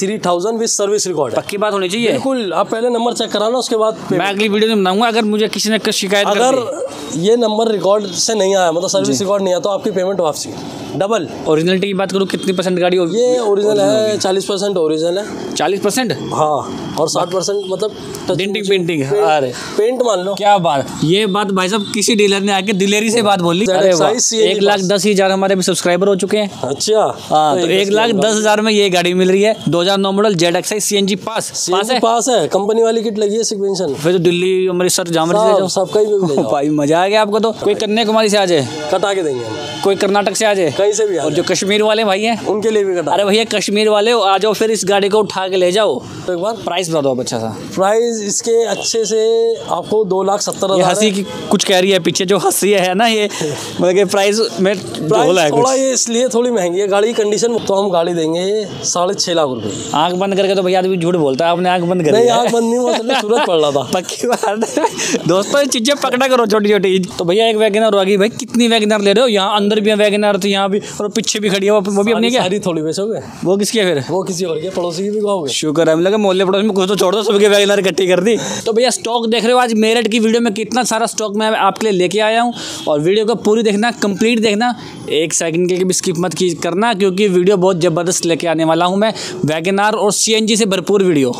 Three thousand with service record पक्की बात होनी चाहिए। बिल्कुल आप पहले नंबर चेक कराना उसके बाद मैं अगली वीडियो में बनाऊँगा अगर मुझे किसी ने कुछ शिकायत अगर कर ये नंबर रिकॉर्ड से नहीं आया मतलब सर्विस रिकॉर्ड नहीं आया तो आपकी पेमेंट वापसी डबल ओरिजिनलिटी की बात करूँ कितनी परसेंट गाड़ी होगी ये ओरिजिनल है चालीस परसेंट ओरिजिनल है। चालीस परसेंट हाँ। और साठ परसेंट मतलब डेंटिंग पेंटिंग अरे। पेंट मान लो। क्या बात। ये बात भाई साहब किसी डीलर ने आके दिलेरी से बात बोली। अरे एक लाख दस हज़ार हमारे भी सब्सक्राइबर हो चुके हैं। अच्छा। हाँ तो एक लाख दस हज़ार में ये गाड़ी मिल रही है। 2009 model Z X I C N G pass. Pass है? कंपनी वाली किट लगी है सिक्वेंशन फिर तो दिल्ली अमृतसर जाओ। सबका ही भाई मज़ा आ गया आपको तो। कोई कन्याकुमारी से आ जाए। कटा के देंगे कोई कर्नाटक से आ जाए। कहीं से भी और जो कश्मीर वाले भाई हैं। उनके लिए भी कटा। अरे भैया कश्मीर वाले हो, आ जाओ फिर इस गाड़ी को उठा के ले जाओ। तो एक बार प्राइस बता दो आप अच्छा सा। प्राइस इसके अच्छे से आपको दो लाख सत्तर हज़ार हँसी की कुछ कह रही है पीछे जो हँसी है ना ये? मतलब कि प्राइस में प्राइस थोड़ा ये इसलिए थोड़ी महँगी है गाड़ी की कंडीशन तो हम गाड़ी देंगे साढ़े छः लाख रुपए। की। आँख बंद करके तो भैया आदमी झूठ बोलता है आपने आँख बंद कर। आँख बंद नहीं हुआ असल सूरत पड़ रहा था। पक्की बात दोस्तों ये चीज़ें पकड़ा करो छोटी छोटी तो भैया एक वैगनर होगी भाई कितनी वैगनर ले रहे हो? यहाँ अंदर भी वैगनर तो यहाँ भी और पीछे भी खड़ी है वो भी अपनी क्या? थोड़ी बेचोगे? वो किसकी है फिर? वो किसी और के पड़ोसी की भी शुक्र है लगा मोहल्ले पड़ोस में कुछ तो छोड़ दो, सबके वैगनर इकट्ठी कर दी। तो भैया स्टॉक देख रहे हो आज मेरठ की वीडियो में कितना सारा स्टॉक मैं आपके लिए लेके आया हूँ। और वीडियो को पूरी देखना कंप्लीट देखना। एक सेकंड के लिए भी स्किप मत की करना, क्योंकि वीडियो बहुत ज़बरदस्त लेके आने वाला हूँ मैं। वैगनार और सीएनजी से भरपूर वीडियो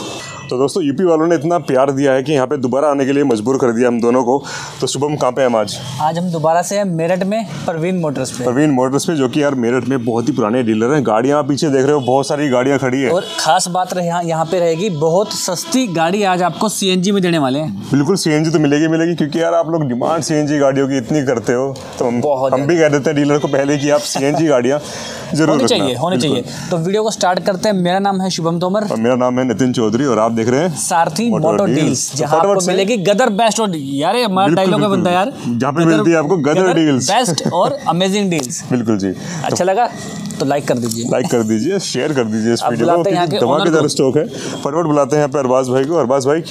तो दोस्तों यूपी वालों ने इतना प्यार दिया है कि यहाँ पे दोबारा आने के लिए मजबूर कर दिया हम दोनों को। तो शुभम कहाँ पे हम आज? आज हम दोबारा से हैं मेरठ में परवीन मोटर्स पे। प्रवीण मोटर्स पे जो कि यार मेरठ में बहुत ही पुराने डीलर हैं। गाड़ियाँ आप पीछे देख रहे हो बहुत सारी गाड़ियाँ खड़ी है। और खास बात रहे यहाँ पे रहेगी बहुत सस्ती गाड़ी आज आपको सीएनजी में देने वाले हैं। बिल्कुल सीएनजी तो मिलेगी मिलेगी क्योंकि यार आप लोग डिमांड सीएनजी गाड़ियों की इतनी करते हो। तो हम भी कह देते हैं डीलर को पहले कि आप सीएनजी गाड़ियाँ होनी चाहिए होनी चाहिए। तो वीडियो को स्टार्ट करते हैं। मेरा नाम है शुभम तोमर। और मेरा नाम है नितिन चौधरी और आप देख रहे हैं सारथी मोटो डील्स तो जहाँ आपको मिलेगी गदर बेस्ट और यार हमारा डायलॉग है। बनता यार जहाँ पे मिलती है आपको गदर deals। बेस्ट और अमेजिंग डील्स बिल्कुल जी। अच्छा लगा? तो लाइक कर दीजिए। लाइक कर दीजिए शेयर कर दीजिए इस वीडियो को। धमाकेदार स्टॉक है। फटाफट बुलाते हैं यहाँ पे अरबाज भाई को। अरबाज भाई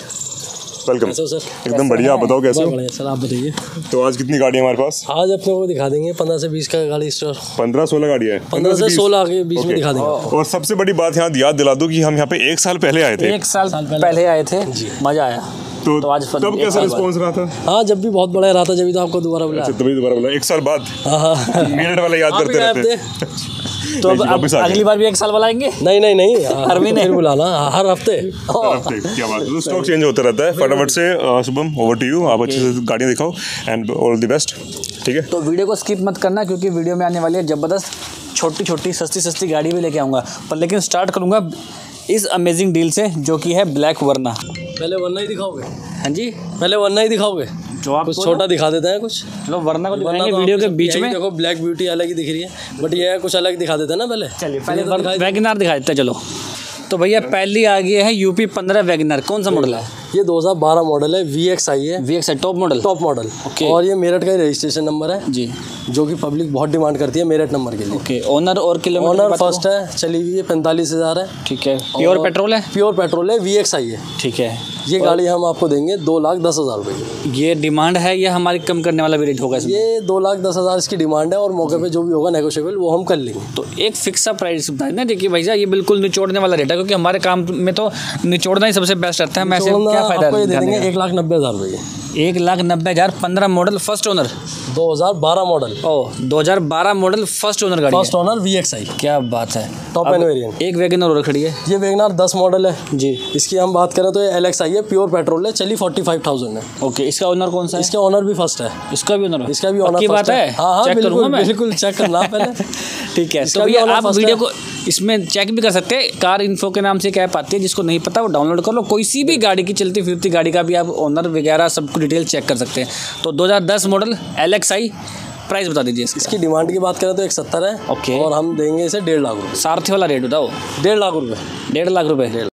वेलकम हो एकदम बढ़िया आप बताओ कैसे हो? सर आप बताइए। तो आज कितनी गाड़ी हमारे पास? आज अपने को दिखा देंगे पंद्रह से बीस का गाड़ी स्टोर पंद्रह सोलह गाड़ी है। पंद्रह से सोलह आगे बीच में दिखा देंगे। और सबसे बड़ी बात यहाँ याद दिला दो कि हम यहाँ पे एक साल पहले आए थे। एक साल पहले। आए थे। मज़ा आया। तो, तो आज तब कैसा रिस्पॉन्स रहा था? हाँ जब भी बहुत बड़ा रहा था जब भी तो आपको दोबारा बुलाया। अच्छा तभी दोबारा बोला एक साल बाद? हाँ हाँ। मिनट वाला याद करते रहते। तो अब। अगली बार भी एक साल बुलाएँगे? नहीं नहीं नहीं। हर महीने? फिर बुलाना। हर हफ़्ते। हफ़्ते, क्या बात है। तो स्टॉक चेंज होता रहता है। फटाफट से शुभम ओवर टू यू आप अच्छे से गाड़ियाँ दिखाओ एंड ऑल द बेस्ट ठीक है? तो वीडियो को स्किप मत करना क्योंकि वीडियो में आने वाली है ज़बरदस्त छोटी छोटी सस्ती सस्ती गाड़ी भी लेके आऊँगा। पर लेकिन स्टार्ट करूँगा। इस अमेजिंग डील से जो कि है ब्लैक वरना पहले वरना ही दिखाओगे? हाँ जी। पहले वरना ही दिखाओगे? जो आप कुछ छोटा दिखा देते हैं कुछ? चलो वरना को वरना तो वीडियो के बीच में। देखो ब्लैक ब्यूटी अलग ही दिख रही है। बट ये कुछ अलग दिखा देते हैं ना पहले। चलिए पहले तो वैगनार दिखा देते हैं चलो। तो भैया पहली आ गई है यूपी पंद्रह वैगनार कौन सा मॉडल है? ये 2012 मॉडल है वी एक्स आई है। V X I top model top model okay. और ये मेरठ का ही रजिस्ट्रेशन नंबर है जी। जो कि पब्लिक बहुत डिमांड करती है मेरठ नंबर के लिए। ओके ओनर और किलोमीटर ऑनर फ़र्स्ट है चली हुई है पैंतालीस हज़ार है। ठीक है। प्योर पेट्रोल है? प्योर पेट्रोल है वी एक्स आई है। ठीक है। ये गाड़ी हम आपको देंगे दो लाख दस हज़ार रुपये ये डिमांड है या हमारी कम करने वाला भी रेट होगा ये दो लाख दस हज़ार इसकी डिमांड है और मौके पे जो भी होगा नेगोशिएबल वो हम कर लेंगे। तो एक फिक्स प्राइस बताए ना देखिए भैया ये बिल्कुल निचोड़ने वाला रेट है क्योंकि हमारे काम में तो निचोड़ना ही सबसे बेस्ट रहता है मैं क्या फ़ायदा आपको ये दे देंगे एक लाख नब्बे हज़ार रुपये एक लाख नब्बे हज़ार पंद्रह मॉडल फ़र्स्ट ओनर दो हज़ार बारह मॉडल ओ दो हज़ार बारह मॉडल फ़र्स्ट ओनर गाड़ी first owner V X I क्या बात है। टॉप अब एंड वेरिएंट एक वैगन और खड़ी है। ये वेगनार दस मॉडल है। जी। इसकी हम बात करें तो ये एल एक्स आई है प्योर पेट्रोल है चली फोर्टी फाइव थाउज़ेंड है। ओके इसका ओनर कौन सा है? इसके ऑनर भी फ़र्स्ट है। इसका भी ओनर इसका भी ऑनर की बात है। हाँ? हाँ बिल्कुल बिल्कुल चेक करना पहले। ठीक है तो भैया आप वीडियो को इसमें चेक भी कर सकते हैं। कार इन्फो के नाम से एक ऐप आती है जिसको नहीं पता वो डाउनलोड कर लो। कोई सी भी गाड़ी की चलती फिरती गाड़ी का भी आप ओनर वगैरह सब कुछ डिटेल चेक कर सकते हैं। तो 2010 मॉडल एल प्राइस बता दीजिए इसकी। इसकी डिमांड की बात करें तो एक सत्तर है ओके। और हम देंगे इसे डेढ़ लाख रुपये सारथी वाला रेट बताओ। डेढ़ लाख रुपये डेढ़ लाख रुपए।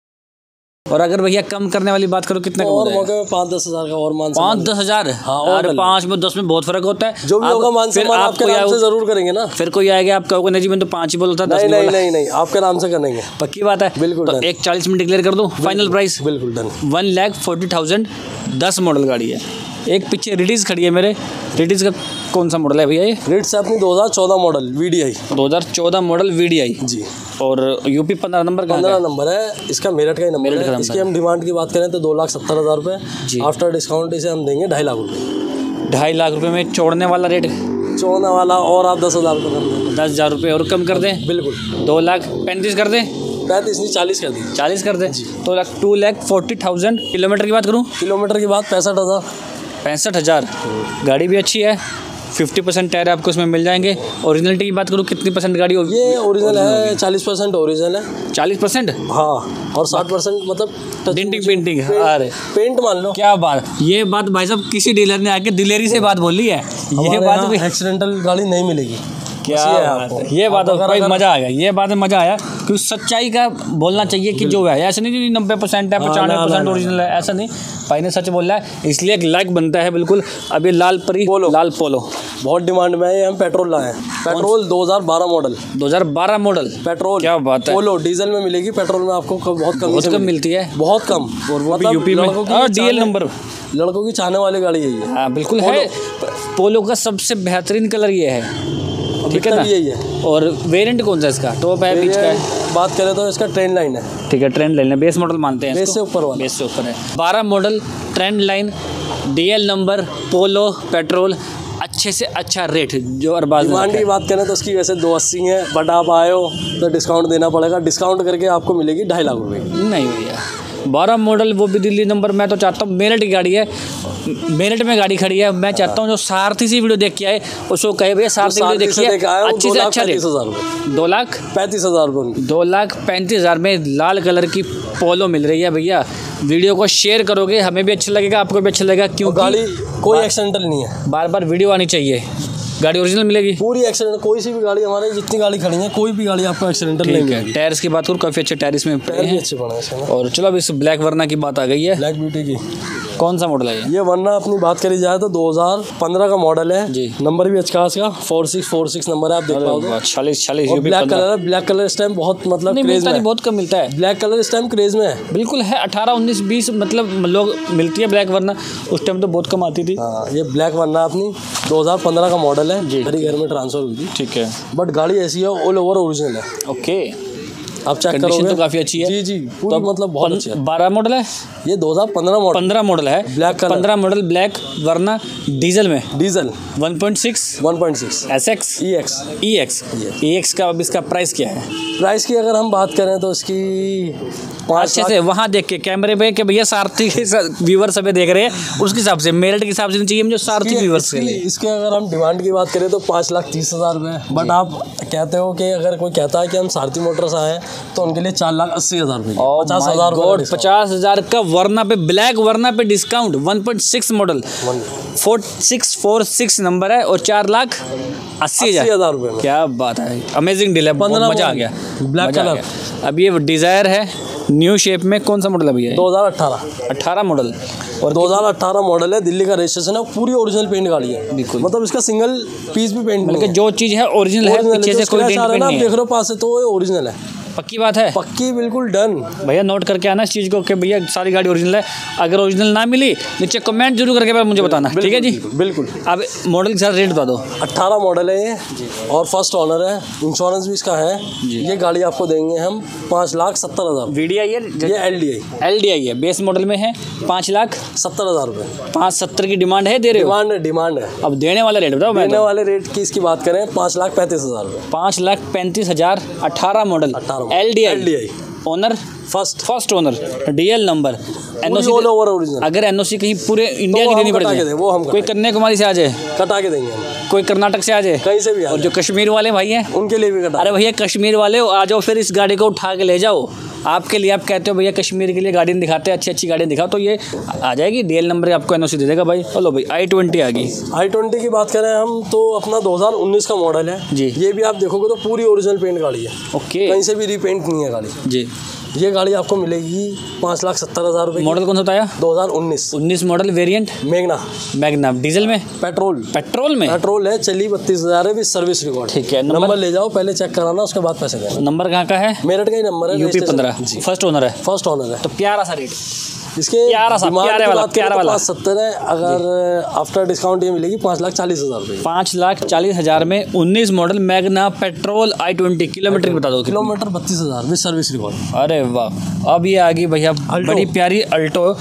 और अगर भैया कम करने वाली बात करो कितना और मौके में पाँच दस हज़ार का और मान पाँच दस हज़ार? हाँ, और लो। पाँच में दस में बहुत फ़र्क होता है। जो भी होगा मान फिर आप आपके नाम से ज़रूर करेंगे ना। फिर कोई आएगा आप कहोगे नहीं जी मैं तो पाँच ही बोलता था नहीं नहीं नहीं नहीं नहीं आपके नाम से करेंगे। पक्की बात है? बिल्कुल तो एक चालीस में डिक्लेयर कर दो फाइनल प्राइस बिल्कुल done one lakh forty thousand दस मॉडल गाड़ी है। एक पीछे रिडीज खड़ी है मेरे। रिडीज का कौन सा मॉडल है भैया ये? रेट से अपनी 2014 मॉडल वीडीआई 2014 मॉडल वी जी। और यूपी पंद्रह नंबर का पंद्रह नंबर है। इसका मेरठ का ही नंबर है। इसकी हम डिमांड की बात करें तो दो लाख सत्तर हज़ार जी। रुपये आफ्टर डिस्काउंट इसे हम देंगे ढाई लाख रुपये ढाई लाख रुपये में छोड़ने वाला रेट चौदह वाला और आप दस हज़ार रुपये कर। देंगे दस हज़ार रुपये और कम कर दें। बिल्कुल। दो लाख पैंतीस कर दें। पैंतीस नहीं चालीस कर दें। चालीस कर दें। तो lakh two lakh forty thousand kilometre की बात करूँ? किलोमीटर की बात पैंसठ हज़ार। पैंसठ हज़ार। गाड़ी भी अच्छी है फिफ्टी परसेंट टायर आपको उसमें मिल जाएँगे। ओरिजिनलिटी की बात करूँ कितनी परसेंट गाड़ी होगी? ये ओरिजिनल है चालीस परसेंट ओरिजिनल है। चालीस परसेंट? हाँ और साठ परसेंट मतलब पेंटिंग पेंटिंग अरे। पेंट मान लो। क्या बात ये बात भाई साहब किसी डीलर ने आके दिलेरी से बात बोली है। ये बात एक्सीडेंटल गाड़ी नहीं मिलेगी। क्या ये है बात है। ये बात भाई मज़ा आ गया ये बात में मज़ा आया क्योंकि सच्चाई का बोलना चाहिए कि जो है ऐसा नहीं नब्बे परसेंट है हाँ, पचानवे परसेंट ओरिजिनल है ऐसा नहीं। भाई ने सच बोला है इसलिए एक लाइक बनता है बिल्कुल। अभी लाल परी पोलो। लाल पोलो। बहुत डिमांड में है ये हम पेट्रोल लाए हैं। पेट्रोल 2012 मॉडल 2012 मॉडल पेट्रोल क्या बात है। पोलो डीजल में मिलेगी पेट्रोल में आपको बहुत कम बहुत कम मिलती है। बहुत कम। और वो भी मतलब यूपी में। लड़कों की और डीएल नंबर लड़कों की चाहने वाली गाड़ी है हाँ बिल्कुल है। पोलो का सबसे बेहतरीन कलर ये है। ठीक है ना? यही है। और वेरिएंट कौन सा इसका? टॉप है बीच का है? बात करें तो इसका ट्रेन लाइन है। ठीक है ट्रेंड लाइन है। बेस मॉडल मानते हैं बेस से ऊपर वाला। बेस से ऊपर है। बारह model trend line DL number Polo petrol अच्छे से अच्छा रेट जो अरबाज डिमांड की बात करें तो उसकी वैसे दो अस्सी है बट आप आए हो तो डिस्काउंट देना पड़ेगा। डिस्काउंट करके आपको मिलेगी ढाई लाख रुपए। की नहीं भैया। बारह मॉडल वो भी दिल्ली नंबर मैं तो चाहता हूँ मेरठ की गाड़ी है। मेरठ में गाड़ी खड़ी है। मैं चाहता हूँ जो सारथी सी वीडियो देख के आए उसको कहे भैया सारथी वीडियो देखिए अच्छी से अच्छा रेट पैंतीस हज़ार दो लाख? पैंतीस हज़ार रुपये दो लाख पैंतीस हज़ार में लाल कलर की पोलो मिल रही है भैया। वीडियो को शेयर करोगे हमें भी अच्छा लगेगा आपको भी अच्छा लगेगा क्यों गाड़ी कोई एक्सीडेंटल नहीं है। बार बार वीडियो आनी चाहिए। गाड़ी ओरिजिनल मिलेगी? पूरी एक्सीडेंट कोई सी भी गाड़ी हमारे जितनी गाड़ी खड़ी है कोई भी गाड़ी आपको एक्सीडेंटल नहीं है। टायर्स की बात करूँ काफ़ी अच्छे टायर इसमें पड़े हैं। अच्छे पड़े और चलो अब इस ब्लैक वर्ना की बात आ गई है। ब्लैक ब्यूटी की। कौन सा मॉडल है ये? वरना अपनी बात करी जाए तो 2015 का मॉडल है। जी। नंबर भी अच्छा इसका four six four six number है आप देख पाओगे। चालीस चालीस ब्लैक कलर है ब्लैक कलर इस टाइम बहुत मतलब नहीं क्रेज मिलता नहीं बहुत कम मिलता है। ब्लैक कलर इस टाइम क्रेज में है। बिल्कुल है अठारह उन्नीस बीस मतलब लोग मिलती है ब्लैक वरना उस टाइम तो बहुत कम आती थी। हाँ ये ब्लैक वरना अपनी। 2015 का मॉडल है जी। मेरी घर में ट्रांसफ़र हुई थी। ठीक है। बट गाड़ी ऐसी है ऑल ओवर ओरिजिनल है। ओके। आप चेक करोगे? तो काफ़ी अच्छी है। जी जी पूरी मतलब बहुत अच्छी है। बारह मॉडल है? ये 2015 मॉडल पंद्रह मॉडल है। Color। पंद्रह मॉडल ब्लैक वरना डीजल में। Diesel one point six 1.6 S X E X E X E X का अब इसका प्राइस क्या है? प्राइस की अगर हम बात करें तो इसकी अच्छे से वहाँ देख के कैमरे पे कि भैया सारथी के व्यूवर सभी देख रहे हैं उसके हिसाब से मेरिट के हिसाब से चाहिए मुझे सारथी व्यूवर्स के लिए। इसके अगर हम डिमांड की बात करें तो पाँच लाख तीस हज़ार रुपये बट आप कहते हो कि अगर कोई कहता है कि हम सारथी मोटर्स आए तो उनके लिए चार लाख अस्सी हज़ार रुपये Oh पचास हज़ार पचास हज़ार का वरना पे ब्लैक वरना पे discount 1.6 model four six four six number है और चार लाख अस्सी हज़ार। रुपये क्या बात है अमेजिंग डील है पंद्रह मज़ा आ गया color। गया। अब ये डिज़ायर है न्यू शेप में कौन सा मॉडल है भैया? दो हज़ार अट्ठारह अट्ठारह मॉडल और 2018 मॉडल है दिल्ली का रजिस्ट्रेशन है पूरी ओरिजिनल पेंट गाड़ी है। बिल्कुल। मतलब इसका सिंगल पीस भी पेंट मतलब जो चीज़ है ओरिजिनल है पीछे से कोई डेंट आप देख रहे हो पास से तो ओरिजिनल है। पक्की बात है? पक्की बिल्कुल डन। भैया नोट करके आना इस चीज़ को कि भैया सारी गाड़ी ओरिजिनल है। अगर ओरिजिनल ना मिली नीचे कमेंट ज़रूर करके मुझे बताना। ठीक है जी? बिल्कुल अब मॉडल के साथ रेट बता दो। 18 मॉडल है ये और फ़र्स्ट ऑनर है। इंश्योरेंस भी इसका है। ये गाड़ी आपको देंगे हम पाँच लाख सत्तर हज़ार। वी डी आई ये L D I L D I है। बेस मॉडल में है पाँच लाख सत्तर हज़ार रुपये पाँच सत्तर की डिमांड है दे रहे डिमांड है डिमांड है। अब देने वाला रेट बताओ देने। वाले रेट की इसकी बात करें पाँच लाख पैंतीस हज़ार रुपये पाँच लाख पैंतीस हज़ार अठारह model 18 L D I owner first first owner D L number NOC all over original अगर एनओसी कहीं पूरे इंडिया तो की देनी पड़ जाए पड़ेगी वो हम कोई कन्याकुमारी से आ जाए। कटा के देंगे कोई कर्नाटक से आ जाए। कहीं से भी और जो कश्मीर वाले भाई हैं उनके लिए भी कटा। अरे भैया कश्मीर वाले आ जाओ फिर इस गाड़ी को उठा के ले जाओ। आपके लिए आप कहते हो भैया कश्मीर के लिए गाड़ी दिखाते हैं अच्छी अच्छी गाड़ी दिखाओ तो ये आ जाएगी डीएल नंबर आपको एनओसी दे देगा भाई। चलो भाई आई ट्वेंटी आ गई। आई ट्वेंटी की बात करें हम तो अपना 2019 का मॉडल है। जी। ये भी आप देखोगे तो पूरी ओरिजिनल पेंट गाड़ी है। ओके। कहीं से भी रीपेंट नहीं है गाड़ी। जी। ये गाड़ी आपको मिलेगी पाँच लाख सत्तर हज़ार रुपये मॉडल कौन सा बताया? दो हज़ार उन्नीस। उन्नीस model variant Magna Magna diesel में? पेट्रोल। पेट्रोल में? पेट्रोल है चली बत्तीस हज़ार है भी सर्विस रिकॉर्ड ठीक है, नंबर- नंबर ले जाओ पहले चेक कराना उसके बाद पैसे देना। नंबर कहाँ का है? मेरठ का ही नंबर है यूपी पंद्रह। फ़र्स्ट ओनर है। फ़र्स्ट ऑनर है। तो प्यारा सा रेट इसके प्यारा तो सत्तर है। अगर आफ्टर डिस्काउंट ये मिलेगी पाँच लाख चालीस हज़ार रुपये पाँच लाख चालीस हज़ार में उन्नीस model Magna petrol I twenty kilometre बता दो किलोमीटर बत्तीस हज़ार विद सर्विस रिकॉर्ड अरे वाह अब ये आ गई भैया बड़ी प्यारी अल्टो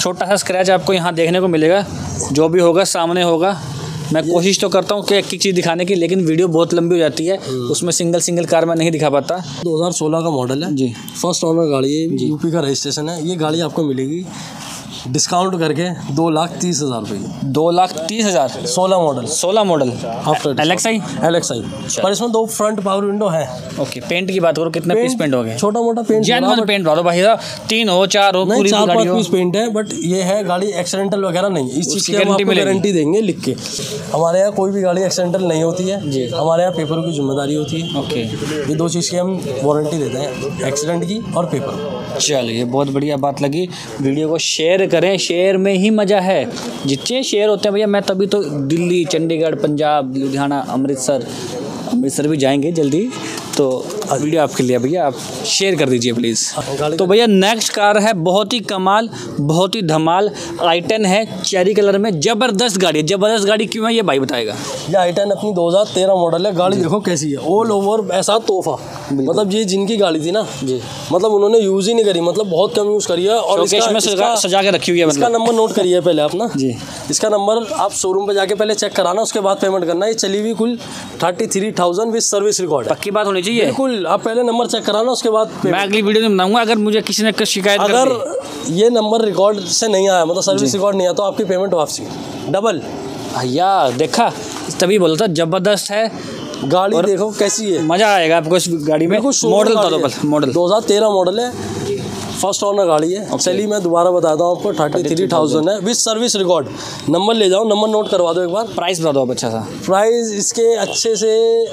छोटा सा स्क्रैच आपको यहाँ देखने को मिलेगा। जो भी होगा सामने होगा। मैं कोशिश तो करता हूँ कि एक एक चीज़ दिखाने की लेकिन वीडियो बहुत लंबी हो जाती है। उसमें सिंगल सिंगल कार मैं नहीं दिखा पाता। 2016 का मॉडल है। जी। फ़र्स्ट ऑनर गाड़ी है। यूपी का रजिस्ट्रेशन है। ये गाड़ी आपको मिलेगी। डिस्काउंट करके दो लाख तीस हज़ार रुपये दो लाख तीस हज़ार? सोलह मॉडल सोलह model after L X I L X I पर इसमें दो फ्रंट पावर विंडो है। ओके पेंट की बात करो कितने पीस पेंट हो गए छोटा मोटा पेंट जैन पेंट दो भाई साहब, तीन हो चार हो पूरी चार पाँच पीस पेंट है बट ये है गाड़ी एक्सीडेंटल वगैरह नहीं। इस चीज़ की हम आपको गारंटी देंगे लिख के। हमारे यहाँ कोई भी गाड़ी एक्सीडेंटल नहीं होती है। जी। हमारे यहाँ पेपर की ज़िम्मेदारी होती है। ओके ये दो चीज़ की हम वारंटी देते हैं एक्सीडेंट की और पेपर चलिए बहुत बढ़िया बात लगी। वीडियो को शेयर करें शेयर में ही मज़ा है। जितने शेयर होते हैं भैया, मैं तभी तो दिल्ली, चंडीगढ़, पंजाब, लुधियाना, अमृतसर अमृतसर भी जाएँगे जल्दी। तो वीडियो आपके लिए भैया आप शेयर कर दीजिए प्लीज़ तो भैया नेक्स्ट कार है बहुत ही कमाल बहुत ही धमाल आई टेन है चेरी कलर में ज़बरदस्त गाड़ी है। ज़बरदस्त गाड़ी क्यों है ये भाई बताएगा। ये आई टेन अपनी 2013 मॉडल है गाड़ी देखो कैसी है। ऑल ओवर ऐसा तोहफा। मतलब ये जिनकी गाड़ी थी ना जी। मतलब उन्होंने यूज़ ही नहीं करी मतलब बहुत कम यूज़ करी है और इसका, में सजा सजा के रखी हुई है इसका मतलब। नंबर नोट करिए पहले आप ना। जी। इसका नंबर आप शोरूम पे जाके पहले चेक कराना उसके बाद पेमेंट करना। ये चली हुई कुल thirty three thousand with service record है। पक्की बात होनी चाहिए बिल्कुल आप पहले नंबर चेक कराना उसके बाद मैं अगली वीडियो में बनाऊँगा अगर मुझे किसी ने कुछ शिकायत अगर ये नंबर रिकॉर्ड से नहीं आया मतलब सर्विस रिकॉर्ड नहीं आया तो आपकी पेमेंट वापसी। डबल भैया देखा तभी बोला था ज़बरदस्त है। गाड़ी देखो कैसी है। मज़ा आएगा आपको इस गाड़ी में। मॉडल मॉडल दो हज़ार तेरह मॉडल 2013 मॉडल है। फ़र्स्ट ऑनर गाड़ी है। चलिए मैं दोबारा बताता हूँ आपको थर्टी थ्री थाउज़ेंड है। विद सर्विस रिकॉर्ड नंबर ले जाओ नंबर नोट करवा दो एक बार। प्राइस बता दो आप अच्छा सा। प्राइस इसके अच्छे से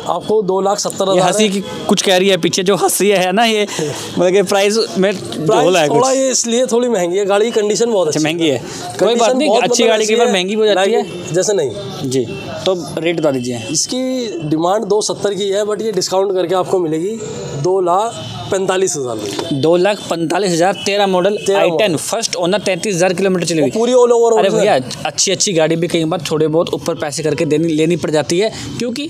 आपको दो लाख सत्तर हज़ार हँसी की कुछ कह रही है पीछे जो हँसी है ना ये मतलब कि प्राइस में है थोड़ा ये इसलिए थोड़ी महँगी है गाड़ी की कंडीशन बहुत अच्छा अच्छी महँगी है। कोई बात नहीं अच्छी मतलब गाड़ी की बार महँगी हो जाती है। जैसे नहीं। जी तो रेट बता दीजिए। इसकी डिमांड दो सत्तर की है बट ये डिस्काउंट करके आपको मिलेगी दो लाख पैंतालीस हज़ार दो लाख पैंतालीस हज़ार तेरह model I ten first owner तैंतीस हज़ार किलोमीटर चली हुई। पूरी ऑल ओवर अरे भैया अच्छी अच्छी गाड़ी भी कई बार थोड़े बहुत ऊपर पैसे करके देनी लेनी पड़ जाती है क्योंकि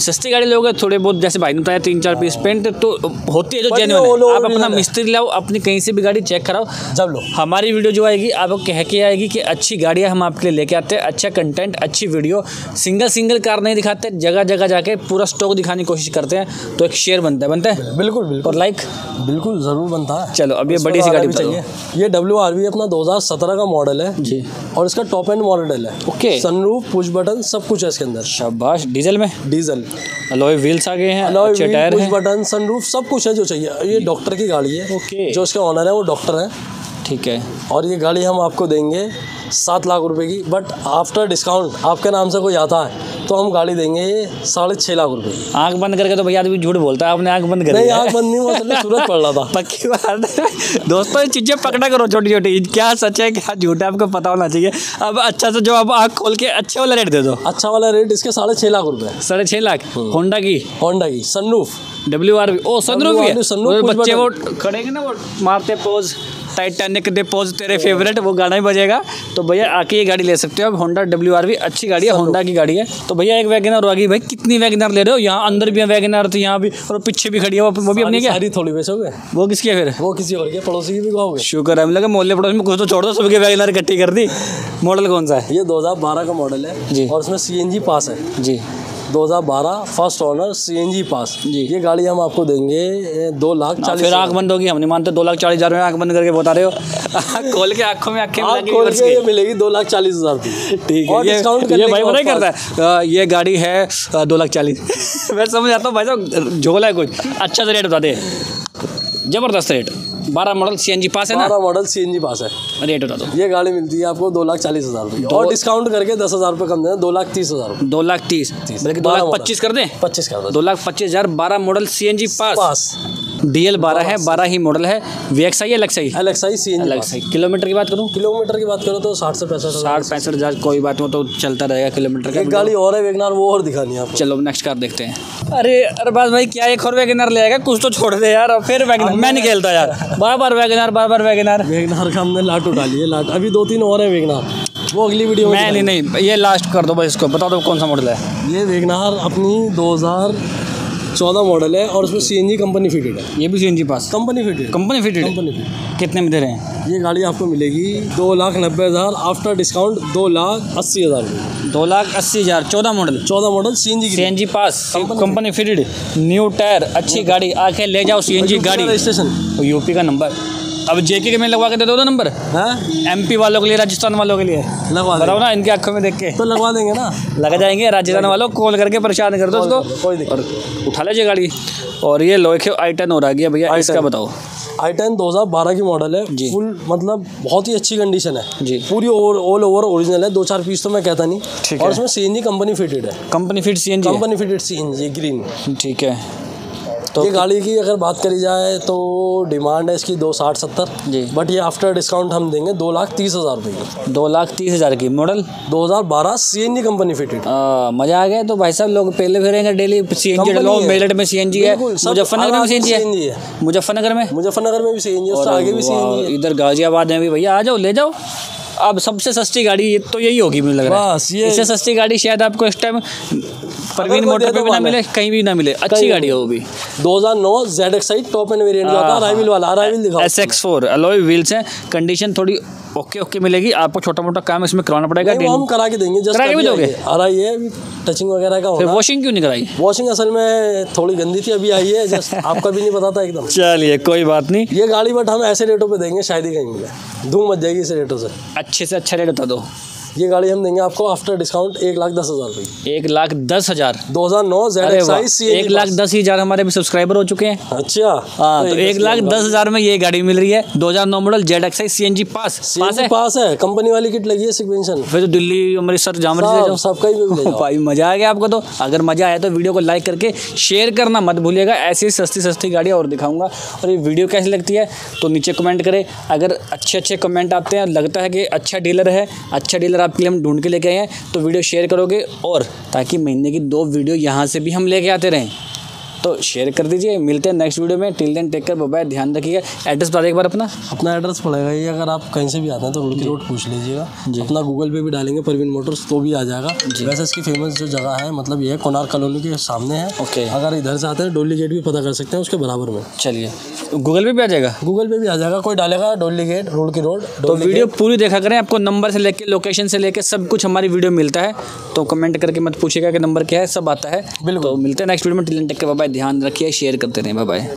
सस्ती गाड़ी लोगे थोड़े बहुत जैसे भाई ने बताया तीन चार पीस पेंट तो होती है जो जेन्युइन आप अपना मिस्त्री लाओ अपनी कहीं से भी गाड़ी चेक कराओ। जब लो। हमारी वीडियो जो आएगी आपको कह के आएगी कि अच्छी गाड़ियाँ हम आपके लिए लेके आते हैं अच्छा कंटेंट अच्छी वीडियो सिंगल सिंगल कार नहीं दिखाते जगह जगह जाके पूरा स्टॉक दिखाने की कोशिश करते हैं तो एक शेयर बनता है बनता है? बिल्कुल बिल्कुल। और लाइक बिल्कुल ज़रूर बनता है। चलो अब ये बड़ी सी गाड़ी चाहिए। ये डब्ल्यू आर वी अपना 2017 का मॉडल है जी। और इसका टॉप एंड मॉडल है। ओके। सनरूफ पुश बटन सब कुछ है इसके अंदर। शाबाश डीजल में? डीजल। अलॉय व्हील्स आ गए हैं अलॉय अच्छे व्हील टायर हैं। बटन सनरूफ सब कुछ है जो चाहिए। ये डॉक्टर की गाड़ी है। ओके। जो इसका ऑनर है वो डॉक्टर है। ठीक है। और ये गाड़ी हम आपको देंगे सात लाख रुपए की बट आफ्टर डिस्काउंट आपके नाम से कोई आता है तो हम गाड़ी देंगे साढ़े छः लाख रुपए आँख बंद करके तो भैया आदमी झूठ बोलता है आपने आँख बंद करी नहीं। आँख बंद नहीं हुआ सूरत पड़ रहा था। पक्की बात है। दोस्तों ये चीज़ें पकड़ा करो छोटी छोटी क्या सच है क्या झूठ है आपको पता होना चाहिए। अब अच्छा से जो आप आँख खोल के अच्छे वाला रेट दे दो। अच्छा वाला रेट इसके साढ़े छः लाख रुपए। साढ़े छः लाख? होंडा की? होंडा की sunroof W R O sunroof कुछ बच्चे वो। खड़ेंगे ना वो मारते पोज टाइटैनिक दे पोज तेरे फेवरेट वो गाना ही बजेगा। तो भैया आके ये गाड़ी ले सकते हो। अब होंडा डब्ल्यू आर भी अच्छी गाड़ी है होंडा की गाड़ी है। तो भैया एक वैगनर आ गई भाई कितनी वैगनर ले रहे हो? यहाँ अंदर भी वैगनर थी यहाँ भी और पीछे भी खड़ी है वो भी अपनी क्या? थोड़ी बेचोगे वो किसकी है फिर? वो किसी और के पड़ोसी की भी कहोगे शुक्र है लगा मोहल्ले पड़ोस में कुछ तो छोड़ दो सबके वैगनर इकट्ठी कर दी। मॉडल कौन सा है? ये 2012 का मॉडल है जी। और इसमें सीएनजी पास है। जी। 2012 फ़र्स्ट ओनर सीएनजी पास। जी। ये गाड़ी हम आपको देंगे दो लाख हाँ, चालीस फिर आँख बंद होगी हम नहीं मानते दो लाख चालीस हज़ार में आँख बंद करके बता रहे हो। खोल के आँखों में आँखें आप खोल के ये मिलेगी दो लाख चालीस हज़ार की। ठीक है ये डिस्काउंट ये भाई बाद करता है। ये गाड़ी है दो लाख चालीस। मैं समझ आता हूँ भाई साहब झोला है कुछ। अच्छा सा रेट बता दे। ज़बरदस्त रेट बारह मॉडल सी एन जी पास है ना? बारह मॉडल सी एन जी पास है। रेट बता दो। ये गाड़ी मिलती है आपको दो लाख चालीस हज़ार रुपये और डिस्काउंट करके दस हज़ार रुपये कम देना दो लाख तीस हज़ार दो लाख तीस। बल्कि दो लाख पच्चीस कर दें? पच्चीस कर दो। दो लाख पच्चीस हज़ार बारह model C N G pass. Pass D L बारह है बारह ही मॉडल है। V X I L X I L C X I kilometre की बात करूँ? किलोमीटर की बात करो तो साठ से पैंसठ साठ पैंसठ हज़ार कोई बात नहीं वो तो चलता रहेगा किलोमीटर का। एक गाड़ी और है वेगनार वो और दिखानी है आपको। चलो नेक्स्ट कार देखते हैं। अरे अरे बात भाई क्या एक और वैगनर ले आएगा? कुछ तो छोड़ दे यार फिर वैगनार मैं नहीं खेलता यार। बार बार वैगनार बार बार वैगनर वेगनार का हमने लाट उठा ली है लाट अभी दो तीन और है वेगनार वो अगली वीडियो मैं नहीं नहीं ये लास्ट कर दो भाई इसको। बता दो कौन सा मॉडल है। ये वेगनार अपनी 2014 मॉडल है और उसमें सीएनजी कंपनी फिटेड है। ये भी C N G pass? Company fitted company fitted company fitted कितने में दे रहे हैं? ये गाड़ी आपको मिलेगी दो लाख नब्बे हज़ार आफ्टर डिस्काउंट दो लाख अस्सी हज़ार रुपये दो लाख अस्सी हज़ार चौदह मॉडल चौदह model C N G C N G pass? Company fitted new tyre अच्छी गाड़ी आके ले जाओ सी एन जी गाड़ी। स्टेशन यूपी का नंबर अब जेके के में लगवा के दे दो नंबर है? एमपी वालों के लिए राजस्थान वालों के लिए। लगवा बताओ ना इनकी आँखों में देख के। तो लगवा देंगे ना। लग जाएँगे राजस्थान वालों कॉल करके परेशान कर दो उसको। नहीं। उठा लीजिए गाड़ी। और ये लोहे आई टेन हो रहा है भैया इसका बताओ। आई टेन दो हज़ार बारह की मॉडल है। जी। फुल मतलब बहुत ही अच्छी कंडीशन है। जी। पूरी ओवर ऑल ओवर ओरिजिनल है। दो चार पीस तो मैं कहता नहीं। ठीक और है। उसमें C N G company fitted है। Company fit C company fitted C N G green ठीक है। तो ये गाड़ी की अगर बात करी जाए तो डिमांड है इसकी दो साठ सत्तर। जी। बट ये आफ्टर डिस्काउंट हम देंगे दो लाख तीस हज़ार रुपये की। दो लाख तीस हज़ार की मॉडल दो हज़ार बारह C N G company fitted मज़ा आ गया तो भाई साहब लोग पहले फिरेंगे daily C N G Meerut में सी एन जी है। मुजफ्फरनगर में सी एन जी है। मुजफ्फरनगर में? मुजफ्फरनगर में भी सी एन जी आगे भी सी एन जी है। इधर गाजियाबाद में भी। भैया आ जाओ ले जाओ। अब सबसे सस्ती गाड़ी ये तो यही होगी मुझे लग रहा है। इससे सस्ती गाड़ी शायद आपको इस टाइम परवीन मोटर पे भी ना मिले कहीं भी ना मिले अच्छी गाड़ी है वो भी 2009 Z X top end variant का अराइवल वाला अराइवल दिखाओ। S X four alloy wheels हैं। कंडीशन थोड़ी ओके ओके मिलेगी। आपको छोटा मोटा काम इसमें कराना पड़ेगा वो हम करा के देंगे जस्ट करा के भी दोगे? आ ये है टचिंग वगैरह का फिर वॉशिंग क्यों नहीं कराई? वॉशिंग असल में थोड़ी गंदी थी अभी आई है जस्ट आपका भी नहीं पता था एकदम। चलिए कोई बात नहीं। ये गाड़ी बट हम ऐसे रेटों पर देंगे शायद ही कहीं मिले धूम मच जाएगी इस रेटों से। अच्छे से अच्छा रेट बता दो। ये गाड़ी हम देंगे आपको आफ्टर डिस्काउंट एक लाख दस हज़ार रुपये। एक लाख दस हज़ार। दो हज़ार नौ एक लाख दस हज़ार हमारे भी सब्सक्राइबर हो चुके हैं। अच्छा हाँ तो एक लाख दस हज़ार में ये गाड़ी मिल रही है दो हज़ार नौ model Z X I C N G pass pass है? पास है कंपनी वाली किट लगी है सिक्वेंशन फिर तो दिल्ली अमृतसर जाम सबका ही भाई मज़ा आ गया आपको तो। अगर मज़ा आया तो वीडियो को लाइक करके शेयर करना मत भूलिएगा। ऐसी सस्ती सस्ती गाड़ियाँ और दिखाऊँगा। और ये वीडियो कैसी लगती है तो नीचे कमेंट करें। अगर अच्छे अच्छे कमेंट आते हैं लगता है कि अच्छा डीलर है अच्छा डीलर आपके लिए हम ढूंढ के लेके आए हैं तो वीडियो शेयर करोगे और ताकि महीने की दो वीडियो यहाँ से भी हम लेके आते रहें। तो शेयर कर दीजिए। मिलते हैं नेक्स्ट वीडियो में। Till then take care bye ध्यान रखिएगा। एड्रेस बता एक बार अपना। अपना एड्रेस पड़ेगा ये अगर आप कहीं से भी आते हैं तो रुड़की रोड पूछ लीजिएगा। अपना गूगल पे भी डालेंगे परवीन मोटर्स तो भी आ जाएगा। वैसे इसकी फ़ेमस जो जगह है मतलब ये कोनार कॉलोनी के सामने है। ओके। अगर इधर से आते हैं डोली गेट भी पता कर सकते हैं उसके बराबर में। चलिए। गूगल पे भी आ जाएगा? गूगल पे भी आ जाएगा। कोई डालेगा डोली गेट रोड की रोड तो वीडियो पूरी देखा करें। आपको नंबर से लेके लोकेशन से लेके सब कुछ हमारी वीडियो मिलता है। तो कमेंट करके मत पूछिएगा कि नंबर क्या है सब आता है। बिल्कुल। तो मिलते हैं नेक्स्ट वीडियो में। टिलन टेक के बाय ध्यान रखिए शेयर करते रहें बाय